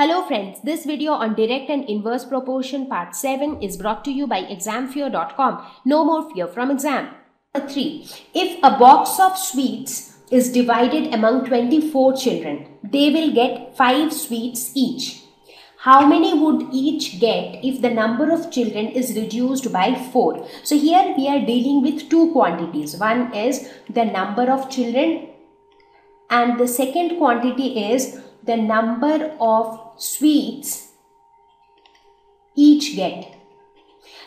Hello friends, this video on direct and inverse proportion part 7 is brought to you by examfear.com. No more fear from exam. 3. If a box of sweets is divided among 24 children, they will get 5 sweets each. How many would each get if the number of children is reduced by 4? So here we are dealing with two quantities. One is the number of children and the second quantity is the number of sweets each get.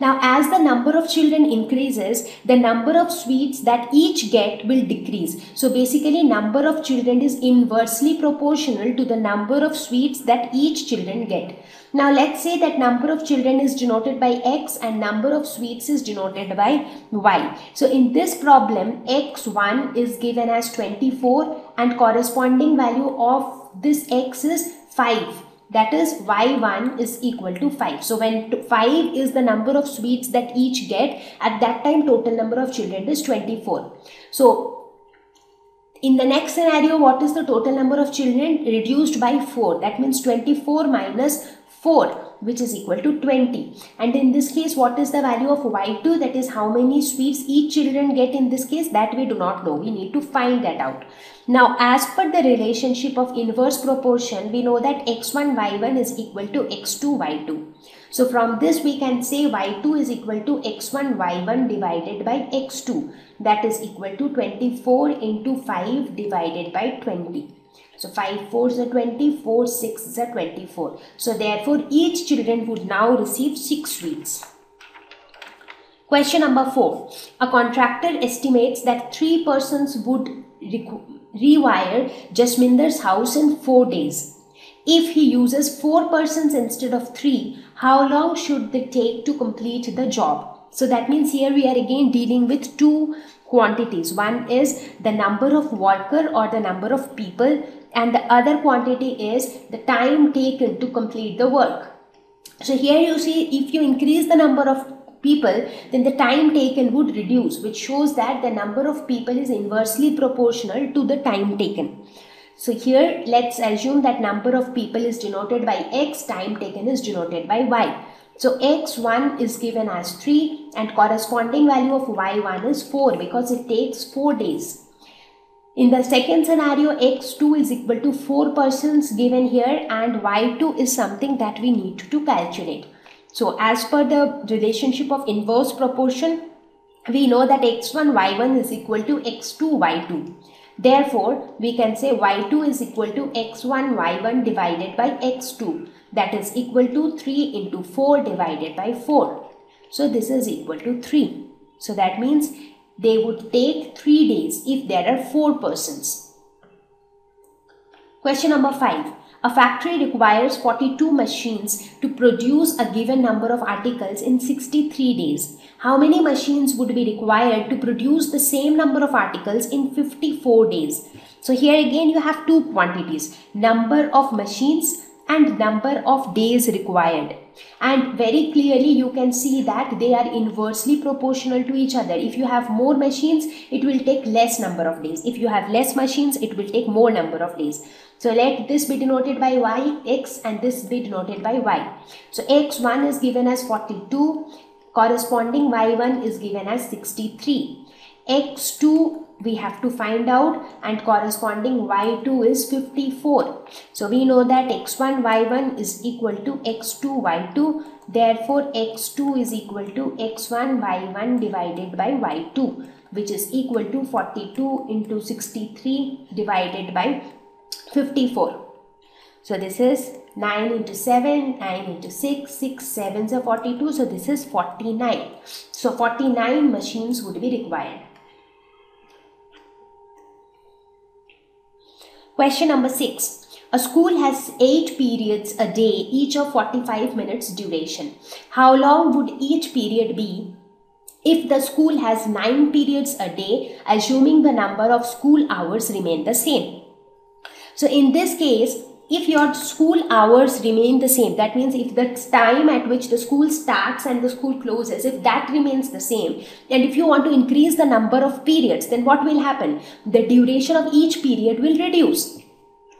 Now, as the number of children increases, the number of sweets that each get will decrease. So, basically, number of children is inversely proportional to the number of sweets that each children get. Now, let's say that number of children is denoted by x and number of sweets is denoted by y. So, in this problem, x1 is given as 24 and corresponding value of this x is 5 that is y1 is equal to 5 so when 5 is the number of sweets that each get at that time total number of children is 24 so in the next scenario what is the total number of children reduced by 4 that means 24 minus 4 which is equal to 20 and in this case what is the value of y2 that is how many sweets each children get in this case? That we do not know. We need to find that out. Now as per the relationship of inverse proportion we know that x1 y1 is equal to x2 y2 so from this we can say y2 is equal to x1 y1 divided by x2 that is equal to 24 into 5 divided by 20 so 5 4s are 20, 4 6 are 24. So therefore each children would now receive 6 sweets. Question number 4. A contractor estimates that 3 persons would rewire Jasminder's house in 4 days. If he uses 4 persons instead of 3, how long should they take to complete the job? So that means here we are again dealing with two quantities. One is the number of worker or the number of people and the other quantity is the time taken to complete the work. So here you see if you increase the number of people then the time taken would reduce which shows that the number of people is inversely proportional to the time taken. So here let's assume that number of people is denoted by x, time taken is denoted by y. So x1 is given as 3 and corresponding value of y1 is 4 because it takes 4 days. In the second scenario, x2 is equal to 4 persons given here and y2 is something that we need to calculate. So as per the relationship of inverse proportion, we know that x1 y1 is equal to x2 y2. Therefore, we can say y2 is equal to x1 y1 divided by x2 that is equal to 3 into 4 divided by 4. So this is equal to 3. So that means they would take 3 days if there are 4 persons. Question number 5. A factory requires 42 machines to produce a given number of articles in 63 days. How many machines would be required to produce the same number of articles in 54 days? So here again you have two quantities, number of machines and number of days required. And very clearly you can see that they are inversely proportional to each other. If you have more machines it will take less number of days. If you have less machines it will take more number of days. So let this be denoted by y x and this be denoted by y. So x1 is given as 42 corresponding y1 is given as 63 x2 we have to find out and corresponding y2 is 54. So we know that x1 y1 is equal to x2 y2 therefore x2 is equal to x1 y1 divided by y2 which is equal to 42 into 63 divided by 54. So this is 9 into 7, 9 into 6, 6, 7 are 42. So this is 49. So 49 machines would be required. Question number 6. A school has 8 periods a day, each of 45 minutes duration. How long would each period be if the school has 9 periods a day, assuming the number of school hours remain the same? So in this case, if your school hours remain the same, that means if the time at which the school starts and the school closes, if that remains the same, and if you want to increase the number of periods, then what will happen? The duration of each period will reduce.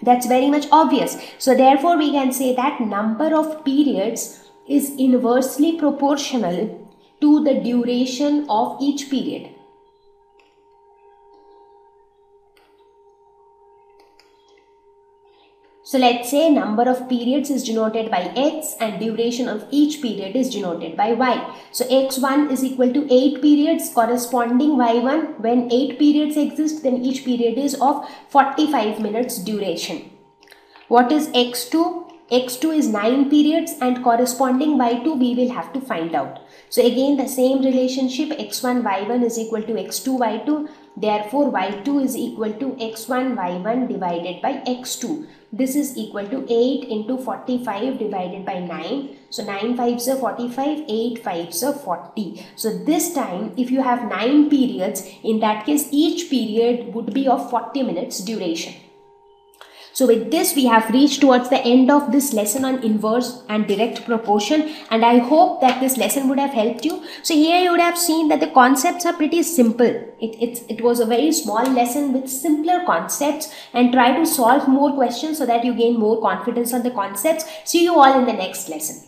That's very much obvious. So therefore we can say that number of periods is inversely proportional to the duration of each period. So let's say number of periods is denoted by x and duration of each period is denoted by y. So x1 is equal to 8 periods corresponding y1 when 8 periods exist then each period is of 45 minutes duration. What is x2? X2 is 9 periods and corresponding y2 we will have to find out. So again the same relationship x1 y1 is equal to x2 y2 therefore y2 is equal to x1 y1 divided by x2. This is equal to 8 into 45 divided by 9. So 9 5s are 45, 8 5s are 40. So this time if you have 9 periods in that case each period would be of 40 minutes duration. So with this we have reached towards the end of this lesson on inverse and direct proportion and I hope that this lesson would have helped you. So here you would have seen that the concepts are pretty simple. It, it, it was a very small lesson with simpler concepts and try to solve more questions so that you gain more confidence on the concepts. See you all in the next lesson.